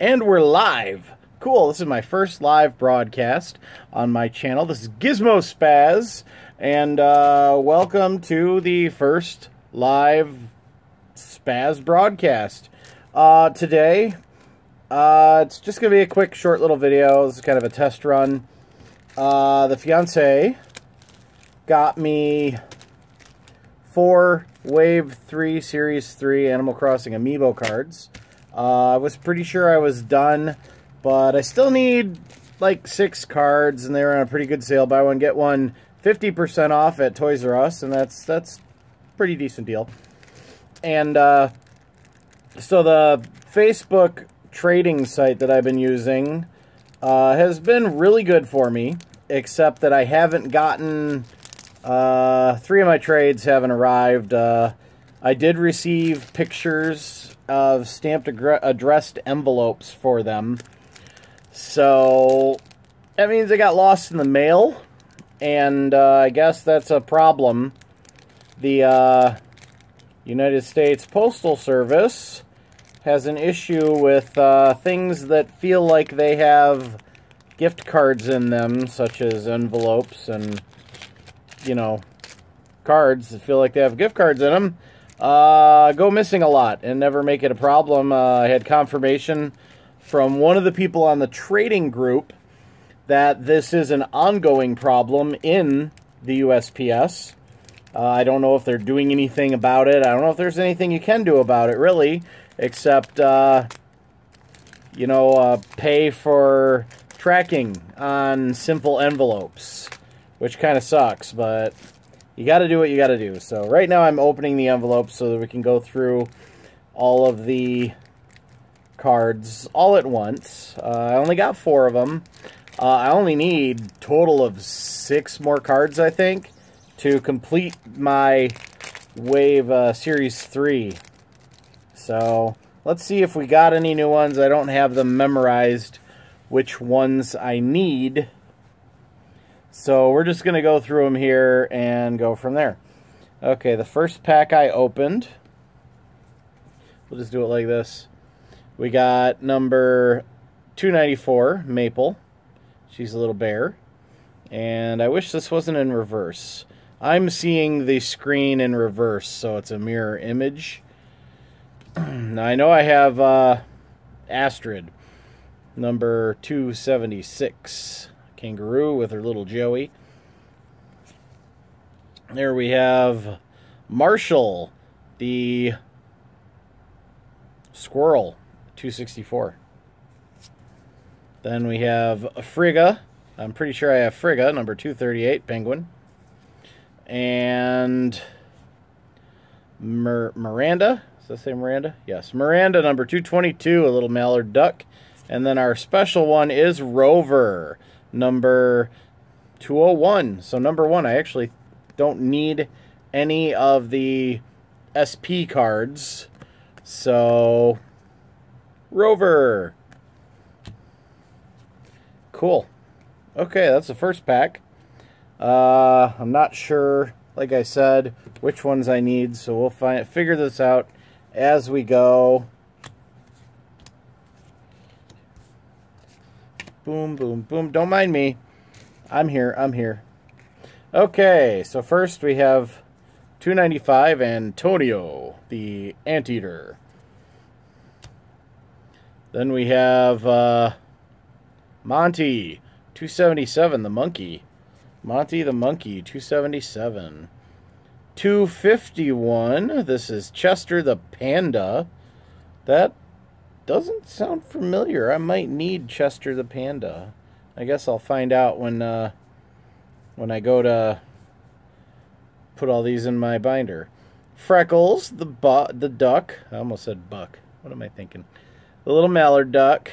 And we're live. Cool, this is my first live broadcast on my channel. This is Gizmo Spaz, and uh, welcome to the first live Spaz broadcast. Uh, today, uh, it's just going to be a quick, short little video. This is kind of a test run. Uh, the fiance got me four Wave 3 Series 3 Animal Crossing Amiibo cards. Uh, I was pretty sure I was done, but I still need like six cards, and they were on a pretty good sale. Buy one, get one 50% off at Toys R Us, and that's that's pretty decent deal. And uh, so the Facebook trading site that I've been using uh, has been really good for me, except that I haven't gotten... Uh, three of my trades haven't arrived. Uh, I did receive pictures of stamped addressed envelopes for them. So that means they got lost in the mail, and uh, I guess that's a problem. The uh, United States Postal Service has an issue with uh, things that feel like they have gift cards in them, such as envelopes and, you know, cards that feel like they have gift cards in them uh, go missing a lot and never make it a problem. Uh, I had confirmation from one of the people on the trading group that this is an ongoing problem in the USPS. Uh, I don't know if they're doing anything about it. I don't know if there's anything you can do about it, really, except, uh, you know, uh, pay for tracking on simple envelopes, which kind of sucks, but you got to do what you got to do. So right now I'm opening the envelope so that we can go through all of the cards all at once. Uh, I only got four of them. Uh, I only need total of six more cards, I think, to complete my Wave uh, Series 3. So let's see if we got any new ones. I don't have them memorized which ones I need. So we're just going to go through them here and go from there. Okay, the first pack I opened, we'll just do it like this. We got number 294, Maple. She's a little bear. And I wish this wasn't in reverse. I'm seeing the screen in reverse, so it's a mirror image. now, I know I have uh, Astrid, number 276 kangaroo with her little Joey. There we have Marshal, the squirrel, 264. Then we have Frigga. I'm pretty sure I have Frigga, number 238, penguin. And Mir Miranda. Does that say Miranda? Yes. Miranda, number 222, a little mallard duck. And then our special one is Rover, number 201. So number one, I actually don't need any of the SP cards. So, Rover. Cool. Okay, that's the first pack. Uh, I'm not sure, like I said, which ones I need, so we'll find figure this out as we go. Boom, boom, boom. Don't mind me. I'm here. I'm here. Okay, so first we have 295 Antonio, the Anteater. Then we have uh, Monty, 277, the Monkey. Monty the Monkey, 277. 251, this is Chester the Panda. That doesn't sound familiar. I might need Chester the Panda. I guess I'll find out when uh, when I go to put all these in my binder. Freckles, the bu the duck. I almost said buck. What am I thinking? The little mallard duck.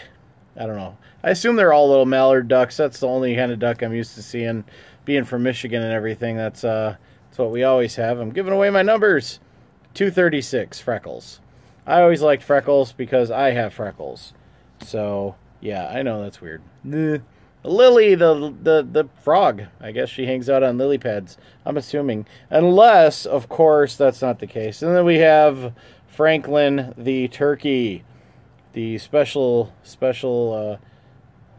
I don't know. I assume they're all little mallard ducks. That's the only kind of duck I'm used to seeing. Being from Michigan and everything, that's uh, that's what we always have. I'm giving away my numbers. 236 freckles. I always liked freckles because I have freckles. So, yeah, I know that's weird. Lily, the, the the frog. I guess she hangs out on lily pads. I'm assuming, unless, of course, that's not the case. And then we have Franklin the turkey, the special special uh,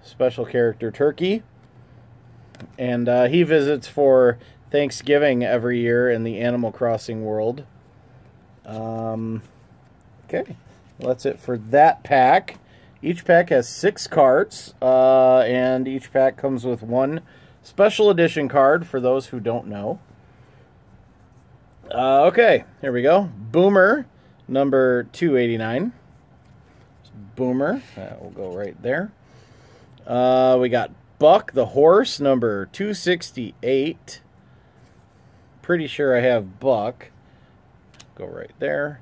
special character Turkey, and uh, he visits for Thanksgiving every year in the Animal Crossing world. Um, okay, well, that's it for that pack. Each pack has six cards, uh, and each pack comes with one special edition card for those who don't know. Uh, okay, here we go. Boomer, number 289. Boomer, that will go right there. Uh, we got Buck the horse, number 268. Pretty sure I have Buck. Go right there.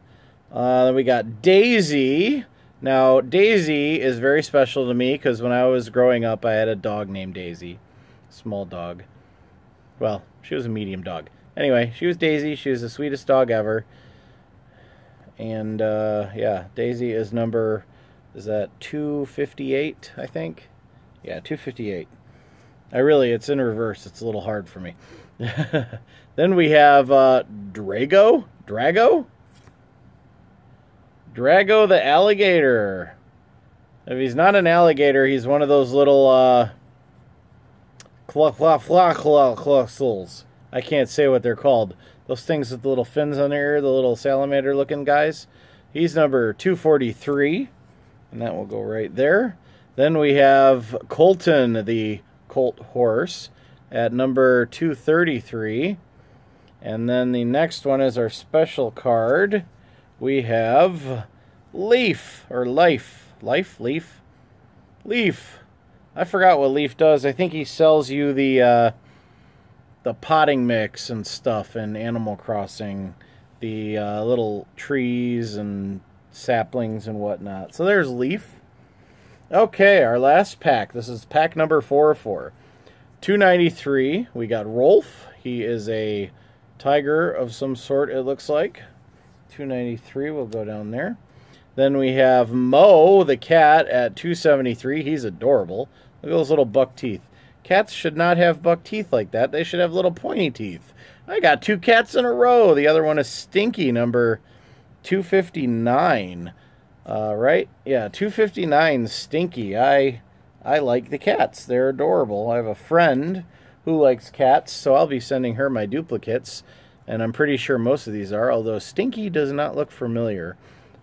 Uh, then we got Daisy. Now, Daisy is very special to me because when I was growing up, I had a dog named Daisy. Small dog. Well, she was a medium dog. Anyway, she was Daisy. She was the sweetest dog ever. And, uh, yeah, Daisy is number, is that 258, I think? Yeah, 258. I really, it's in reverse. It's a little hard for me. then we have uh, Drago. Drago? Drago the alligator. If he's not an alligator, he's one of those little uh, claw, I can't say what they're called. Those things with the little fins on their ear, the little salamander looking guys. He's number 243, and that will go right there. Then we have Colton, the colt horse, at number 233. And then the next one is our special card. We have Leif, or Life. Life? Leif? Leif. I forgot what Leif does. I think he sells you the uh, the potting mix and stuff in Animal Crossing. The uh, little trees and saplings and whatnot. So there's Leif. Okay, our last pack. This is pack number 404. 293, we got Rolf. He is a tiger of some sort, it looks like. 293, we'll go down there. Then we have Moe, the cat, at 273. He's adorable. Look at those little buck teeth. Cats should not have buck teeth like that. They should have little pointy teeth. I got two cats in a row. The other one is Stinky, number 259. Uh, right? Yeah, 259 Stinky. I I like the cats. They're adorable. I have a friend who likes cats, so I'll be sending her my duplicates. And I'm pretty sure most of these are, although Stinky does not look familiar.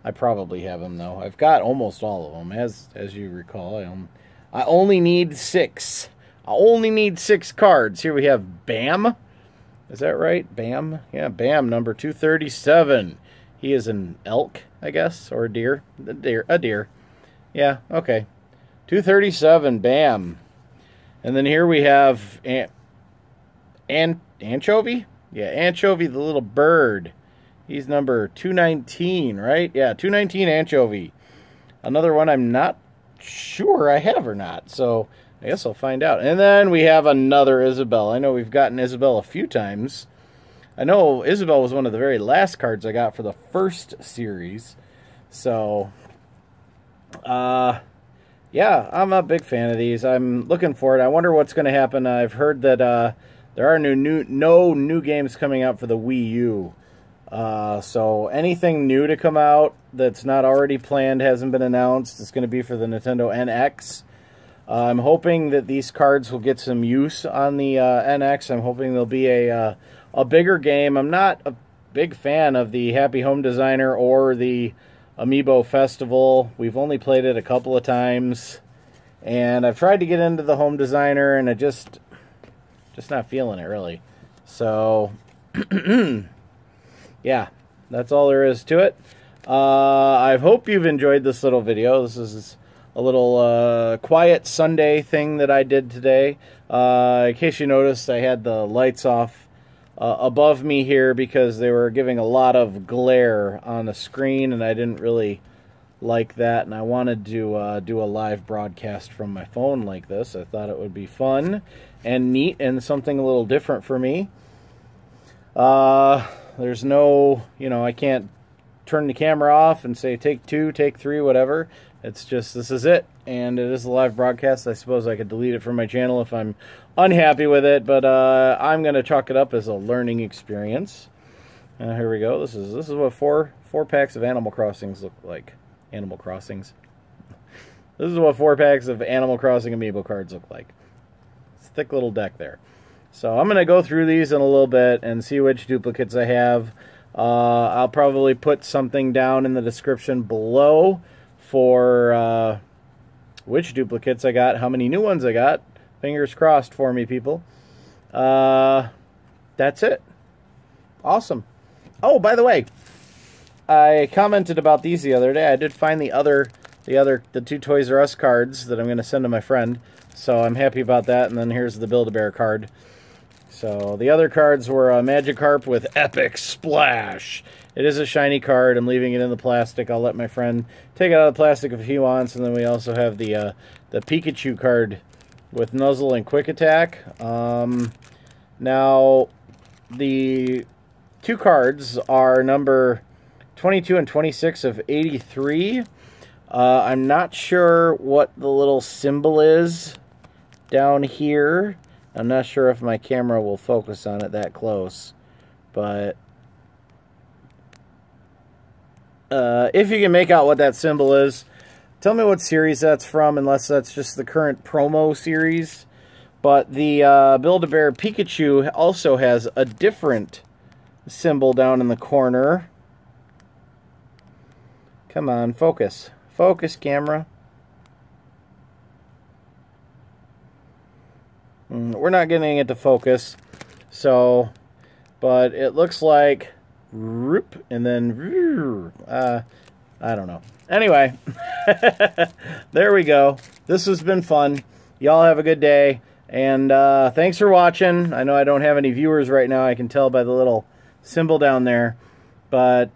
I probably have them, though. I've got almost all of them, as as you recall. I, um, I only need six. I only need six cards. Here we have Bam. Is that right? Bam? Yeah, Bam, number 237. He is an elk, I guess, or a deer. A deer. A deer. Yeah, okay. 237, Bam. And then here we have an, an, Anchovy? Yeah, Anchovy, the little bird. He's number 219, right? Yeah, 219 Anchovy. Another one I'm not sure I have or not. So I guess I'll find out. And then we have another Isabelle. I know we've gotten Isabelle a few times. I know Isabelle was one of the very last cards I got for the first series. So, uh, yeah, I'm a big fan of these. I'm looking for it. I wonder what's going to happen. I've heard that uh, there are new, new no new games coming out for the Wii U. Uh, so anything new to come out that's not already planned, hasn't been announced, it's going to be for the Nintendo NX. Uh, I'm hoping that these cards will get some use on the uh, NX. I'm hoping there'll be a uh, a bigger game. I'm not a big fan of the Happy Home Designer or the Amiibo Festival. We've only played it a couple of times, and I've tried to get into the Home Designer, and I just just not feeling it really. So, yeah, that's all there is to it. Uh, I hope you've enjoyed this little video. This is a little uh, quiet Sunday thing that I did today. Uh, in case you noticed, I had the lights off uh, above me here because they were giving a lot of glare on the screen and I didn't really like that and I wanted to uh, do a live broadcast from my phone like this. I thought it would be fun and neat and something a little different for me. Uh, there's no, you know, I can't turn the camera off and say take two, take three, whatever. It's just this is it, and it is a live broadcast. I suppose I could delete it from my channel if I'm unhappy with it, but uh, I'm gonna chalk it up as a learning experience. Uh, here we go. This is this is what four four packs of Animal Crossings look like. Animal Crossings, This is what four packs of Animal Crossing amiibo cards look like. It's a thick little deck there. So I'm going to go through these in a little bit and see which duplicates I have. Uh, I'll probably put something down in the description below for uh, which duplicates I got, how many new ones I got. Fingers crossed for me, people. Uh, that's it. Awesome. Oh, by the way, I commented about these the other day. I did find the other, the other, the two Toys R Us cards that I'm going to send to my friend. So I'm happy about that. And then here's the Build-A-Bear card. So the other cards were a Magikarp with Epic Splash. It is a shiny card. I'm leaving it in the plastic. I'll let my friend take it out of the plastic if he wants. And then we also have the uh, the Pikachu card with Nuzzle and Quick Attack. Um, now, the two cards are number 22 and 26 of 83. Uh, I'm not sure what the little symbol is down here. I'm not sure if my camera will focus on it that close, but uh, if you can make out what that symbol is, tell me what series that's from, unless that's just the current promo series. But the uh, Build-A-Bear Pikachu also has a different symbol down in the corner. Come on, focus. Focus, camera. Mm, we're not getting it to focus. So, but it looks like, and then, uh, I don't know. Anyway, there we go. This has been fun. Y'all have a good day. And uh, thanks for watching. I know I don't have any viewers right now. I can tell by the little symbol down there. But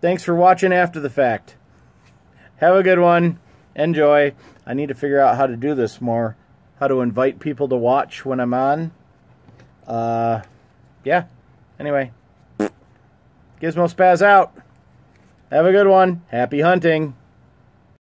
thanks for watching after the fact. Have a good one. Enjoy. I need to figure out how to do this more how to invite people to watch when I'm on. Uh, yeah. Anyway, Gizmo Spaz out. Have a good one. Happy hunting.